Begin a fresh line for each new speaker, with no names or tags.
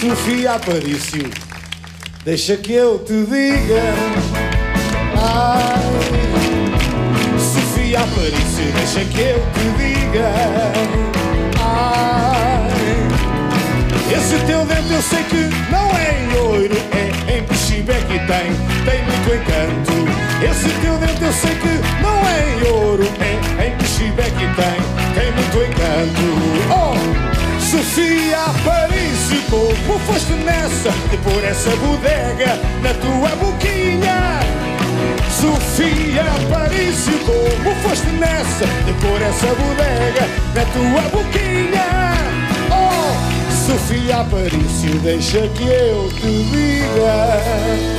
Sofia Aparício, deixa que eu te diga. Ai, Sofia Aparício, deixa que eu te diga. Ai, esse teu dente eu sei que não é em ouro, é em pichimbe que tem, tem muito encanto. Esse teu dente eu sei que não é em ouro, é em pichimbe que tem, tem muito encanto. Aparício, como foste nessa de pôr essa bodega na tua boquinha? Sofia Aparício, como foste nessa de pôr essa bodega na tua boquinha? Oh, Sofia Aparício, deixa que eu te diga.